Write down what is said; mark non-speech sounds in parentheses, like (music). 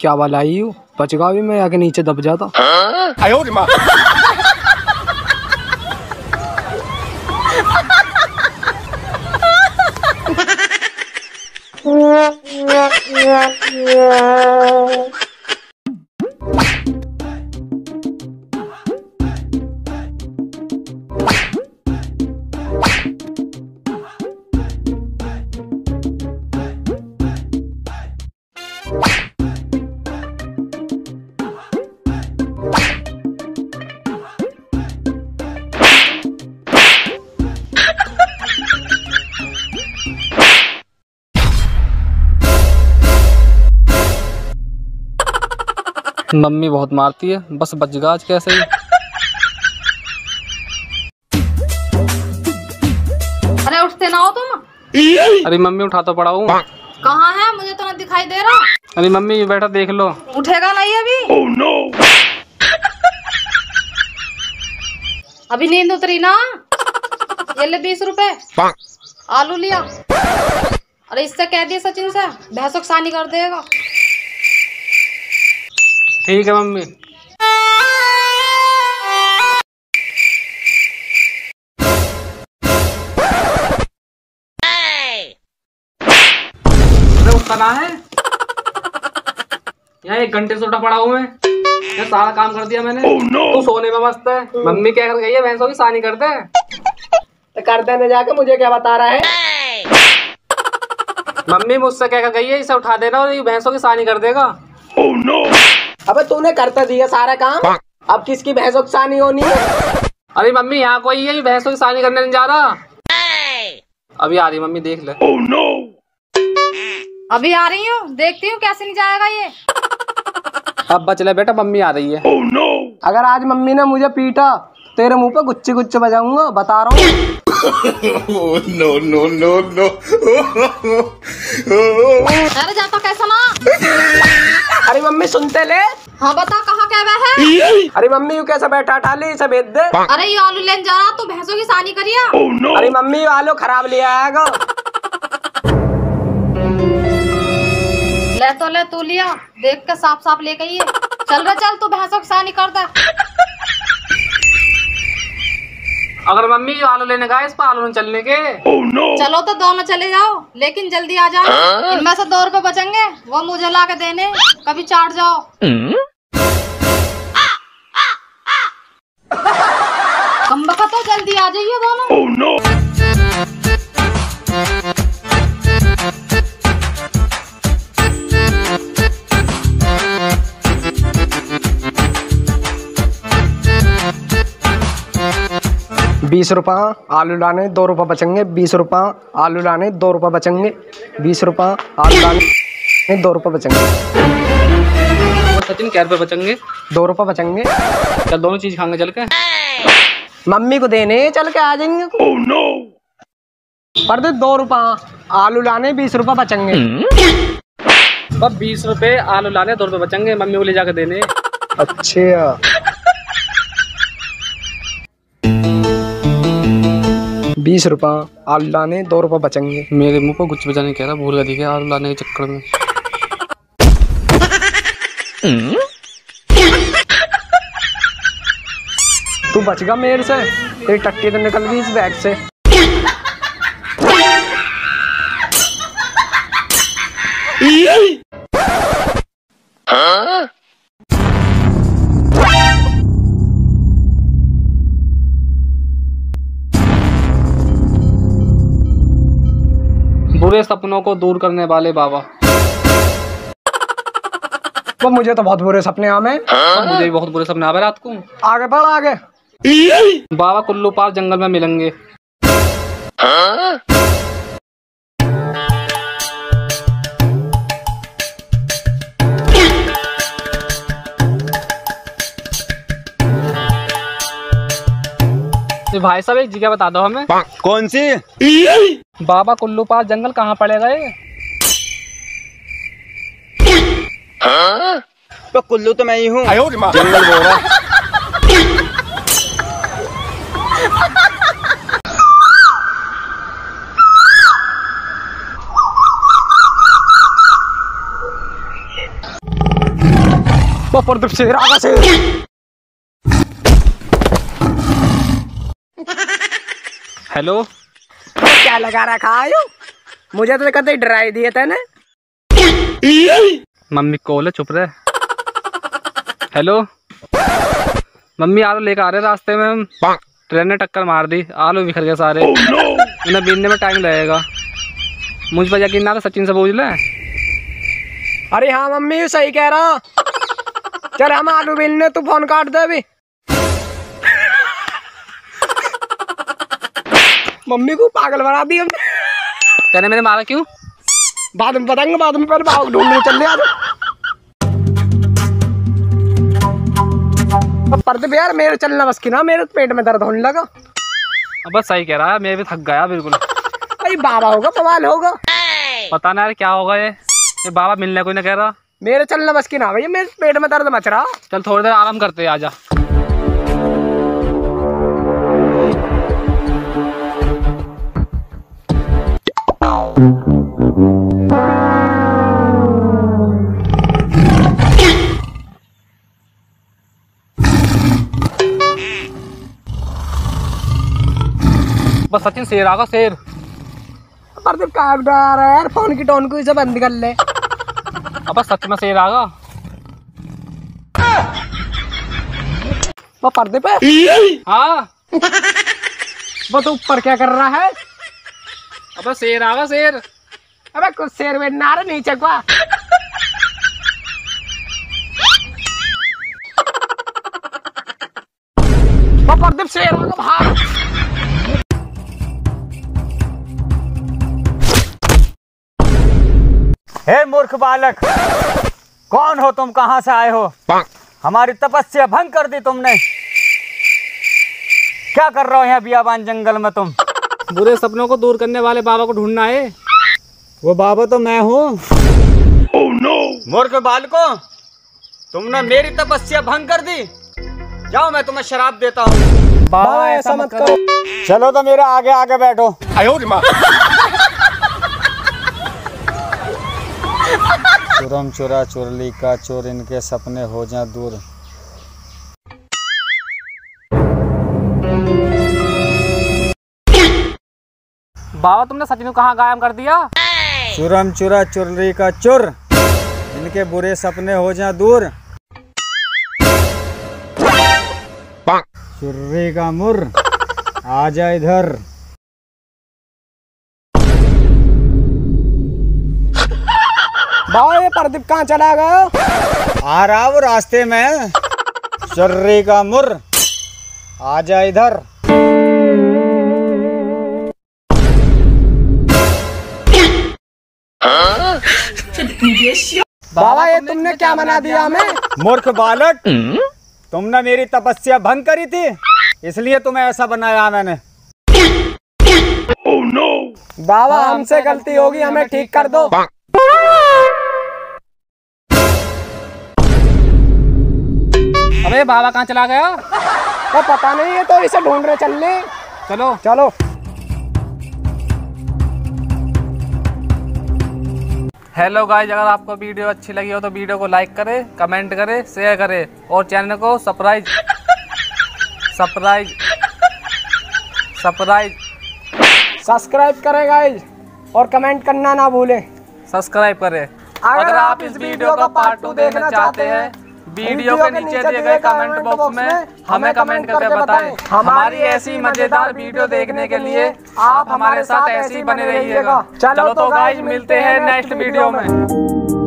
क्या वाला आई हूँ? बचगा भी मैं आगे नीचे दब जाता। मम्मी बहुत मारती है। बस बच गया आज कैसे ही। अरे उठते ना हो तुम। अरे मम्मी उठा तो पड़ा हूँ। कहाँ है? मुझे तो ना दिखाई दे रहा। अरे मम्मी ये बैठा देख लो। उठेगा नहीं अभी। Oh, no. अभी नींद उतरी ना। ये ले बीस रुपए। आलू लिया। अरे इससे कह दिया सचिन से। भैंसों को सानी कर देगा। ठीक है मम्मी। अरे उसका ना है। (laughs) यहाँ एक घंटे से उठा पड़ा हूँ मैं। ये सारा काम कर दिया मैंने। Oh, no. तू सोने में मस्त है। मम्मी क्या कर गई है? भैंसों की सानी कर दे। तो कर देने जाके मुझे क्या बता रहा है? मम्मी मुझसे क्या कर गई है? इसे उठा देना और ये भैंसों की सानी कर देगा। अबे तूने करते दिया सारा काम। अब किसकी भैंसों की सानी होनी है? अरे मम्मी यहाँ कोई है भैंसों की सानी करने नहीं जा रहा? अभी आ रही मम्मी देख ले। Oh, no! अभी आ रही हूँ देखती हूँ कैसे नहीं जाएगा ये। अब बच ले बेटा मम्मी आ रही है। Oh, no! अगर आज मम्मी ने मुझे पीटा तेरे मुँह पे गुच्चे गुच्चे बजाऊँगा बता रहा हूँ। अरे जाता कैसा ना? अरे मम्मी सुनते ले। हाँ बता कहाँ कह रहा है? अरे मम्मी यू कैसे बैठा? ठा इसे भेज दे अरे ये आलू लेने जा रहा तू भैंसों की सानी करिया। अरे मम्मी आलू खराब लिया आएगा। ले तो ले तू लिया। देख के साफ़ साफ़ ले गई है चल रहा चल तू भैंसों की सानी कर दे। अगर मम्मी आलू लेने गए इस पर आलू नहीं चलने के। Oh, no. चलो तो दोनों चले जाओ लेकिन जल्दी आ जाओ। इनमें से दो रुपए बचेंगे वो मुझे ला के देने कभी चाट जाओ। कम बका तो जल्दी आ जाइए दोनों बीस रुपया आलू लाने दो रुपये बचेंगे बीस रुपया आलू लाने दो रुपये बचेंगे बीस रुपया आलू लाने दो रुपये बचेंगे। सचिन क्या रुपये बचेंगे? दो रुपये बचेंगे। चल दोनों चीज़ खाएँगे चल के। मम्मी को देने चल के आ जाएँगे। Oh, no. पर दे दो रुपया आलू लाने बीस रुपये बचेंगे। बस बीस रुपए आलू लाने दो रुपए बचेंगे मम्मी को ले जाकर देने। अच्छा। बीस रुपया आलू लाने दो रुपये बचेंगे। मेरे मुँह पर कुछ बजाने कह रहा भूल गई क्या आलू लाने के चक्कर में। तू बच गया मेरे से तेरी टट्टी तो निकल गई इस बैग से। (laughs) बुरे सपनों को दूर करने वाले बाबा। वो मुझे तो बहुत बुरे सपने आमे मुझे भी बहुत बुरे सपने आ रात को। आगे बढ़ आगे। बाबा कुल्लू पार जंगल में मिलेंगे। तो भाई साहब एक जगह बता दो हमें। कौन सी? बाबा कुल्लू पास जंगल कहाँ पड़ेगा ये तो कुल्लू तो मैं ही हूँ। जंगल बोल रहा वो प्रदीप शेर आगा शेर हेलो? क्या लगा रखा आयो मुझे तो कभी डराई दिए थे ना मम्मी कॉल है चुप रहे। हेलो? मम्मी आलू लेकर आ रहे रास्ते में हम। ट्रेन ने टक्कर मार दी आलू बिखर गए सारे। उन्हें बीनने में टाइम लगेगा। मुझ पर यकीन ना तो सचिन से पूछ ले। अरे हाँ मम्मी सही कह रहा। चल हम आलू बिलने तू फ़ोन काट दे अभी। मम्मी को पागल बना दी हमने। तेने मैंने मारा क्यों? बाद में बताएँगे बाद में भाग ढूँढने चल रहे आज। अब प्रदीप यार मेरे चलना बस की ना मेरे पेट में दर्द होने लगा। अब बस सही कह रहा है मैं भी थक गया बिल्कुल। भाई बाबा होगा बवाल होगा। पता ना यार क्या होगा ये। ये बाबा मिलने कोई ना कह रहा। मेरे चलना बस की ना भैया मेरे पेट में दर्द मच रहा। चल थोड़ी देर आराम करते हैं आजा बस सचिन शेर आगा शेर। प्रदीप कहाँ डरा रहा है यार फ़ोन की टोन को इसे बंद कर ले। अब बस सच में शेर आगा। वो प्रदीप है? हाँ। वो तो ऊपर क्या कर रहा है? अब शेर आगा शेर। अबे कुछ शेर वेट ना रहा नीचे को प्रदीप शेर भाग हे मूर्ख बालक कौन हो तुम? कहाँ से आए हो? हमारी तपस्या भंग कर दी तुमने। क्या कर रहे हो यहाँ बियाबान जंगल में तुम? बुरे सपनों को दूर करने वाले बाबा को ढूंढना है। वो बाबा तो मैं हूँ। Oh, मूर्ख बालको तुमने मेरी तपस्या भंग कर दी। जाओ मैं तुम्हें शराब देता हूँ। बाबा ऐसा मत करो। चलो तो मेरे आगे आगे बैठो। चुरम चुरा चुरली का चोर इनके सपने हो जा दूर। बाबा तुमने सचिन को कहाँ गायब कर दिया? चुरम चुरा चुरली का चुर। इनके बुरे सपने हो जा दूर। चुर्री का मुर आजा इधर। बाबा ये प्रदीप कहाँ चला गया? आ रहा वो रास्ते में। चुर्री का मुर आजा इधर। बाबा ये तुमने क्या बना दिया हमें? मूर्ख बालक। तुमने मेरी तपस्या भंग करी थी इसलिए तुम्हें ऐसा बनाया मैंने। oh, no. बाबा हमसे गलती होगी हमें ठीक कर दो। अबे बाबा कहाँ चला गया? (laughs) तो पता नहीं है तो इसे ढूंढ रहे चल ले चलो। चलो। हेलो गाइज़ अगर आपको वीडियो अच्छी लगी हो तो वीडियो को लाइक करें कमेंट करें शेयर करें और चैनल को सरप्राइज़ सरप्राइज़ सरप्राइज़ सब्सक्राइब करें गाइज़ और कमेंट करना ना भूलें। सब्सक्राइब करें। अगर अगर आप इस वीडियो का पार्ट टू देखना चाहते हैं वीडियो के नीचे दिए गए कमेंट बॉक्स में हमें कमेंट करके बताएँ। हमारी ऐसी मज़ेदार वीडियो देखने के लिए आप हमारे साथ ऐसे ही बने रहिएगा। चलो तो गाइज़ मिलते हैं नेक्स्ट वीडियो में।